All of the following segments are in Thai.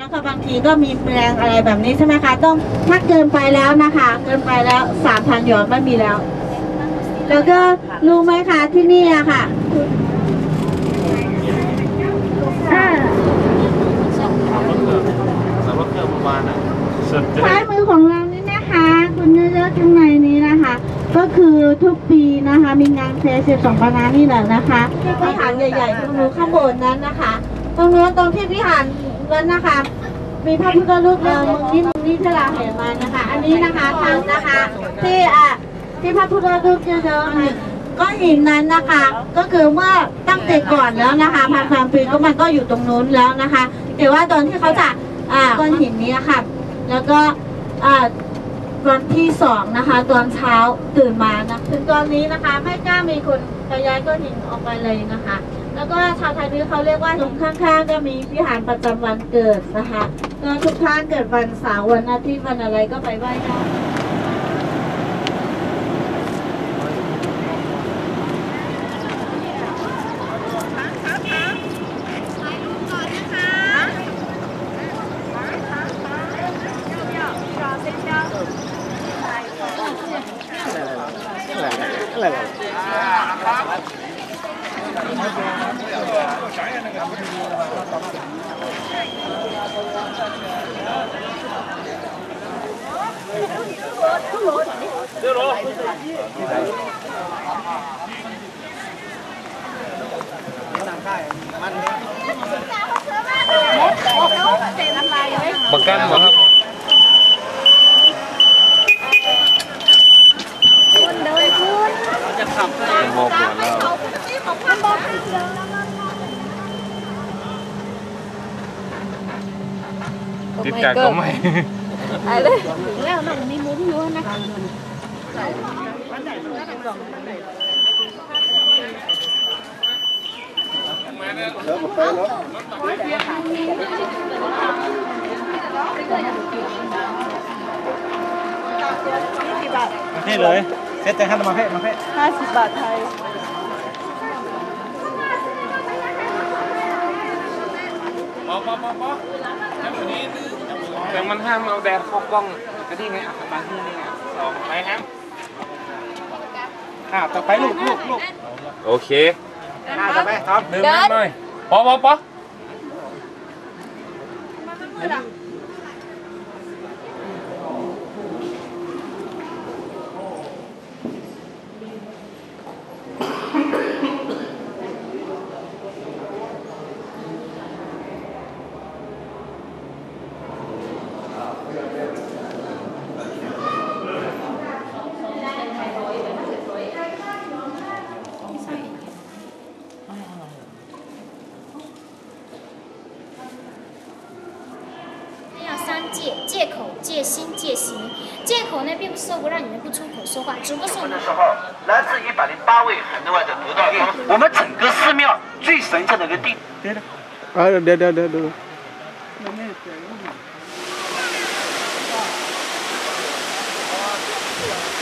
นะคะบางทีก็มีแมลงอะไรแบบนี้ใช่ไหมคะต้องถ้าเกินไปแล้วนะคะ เกินไปแล้วสามพันหยวนไม่มีแล้ว แล้วก็รู้ไหมคะที่นี่อะค่ะอ่าสามรถเครื่องสามรถเครื่องประมาณน่ะสุดซ้ายมือของเรานี่นะคะ คุณเยอะๆข้างในนี้นะคะ ก็คือทุกปีนะคะ มีงานเทสิบสองปนานี่แหละนะคะวิหารใหญ่ๆตรงนู้นข้างบนนั้นนะคะ ตรงนู้นตรงที่วิหาร นั้นนะคะ มีพระพุทธรูปเออมึงนี่มึงนี่ที่เราเห็นมานะคะ อันนี้นะคะทางนะคะ ที่อะที่พระพุทธรูปเยอะๆนะก้อนหินนั้นนะคะ ก็คือเมื่อตั้งแต่ก่อนแล้วนะคะพันพันปีก็มันก็อยู่ตรงนู้นแล้วนะคะแต่ว่าตอนที่เขาจะอ่าก้อนหินนี้ค่ะ แล้วก็อ่าวันที่สองนะคะ ตอนเช้าตื่นมานะถึงตอนนี้นะคะ ไม่กล้ามีคนขย้ายก้อนหินออกไปเลยนะคะ แล้วก็ชาวไทยนี้เขาเรียกว่าตรงข้างๆ ก็มีวิหารประจำวันเกิดนะคะก็ทุกท่านเกิดวันเสาร์วันอาทิตย์วันอะไรก็ไปไหว้ได้บังกันเหรอครั บคุณเดินคุณ เป็นโมกวนแล้ว มันบอกให้เดิน ติดกันก็ไม่อะไรถึงแล้วนะมีมุ้งอยู่นะมาเพ่เลยเซ็ตใจขั้นมาเพ่มาเพ่ห้าสิบบาทไทยแต่มันห้ามเอาแดดเข้ากล้องก็ที่ไงอะบางที่นี่ไงสองไปครับอ่าต่อไปลูกลูกลูกโอเคอ่าต่อไปครับเดินหน่อยปอปอปอ要三借借口、戒心、戒行。借口呢，并不是说不让你们不出口说话，只不过是我们的时候，来自一百零八位海内外的独到高，我们整个寺庙最神圣的一个地。来了，啊，来来来来。Yeah.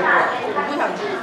我不想吃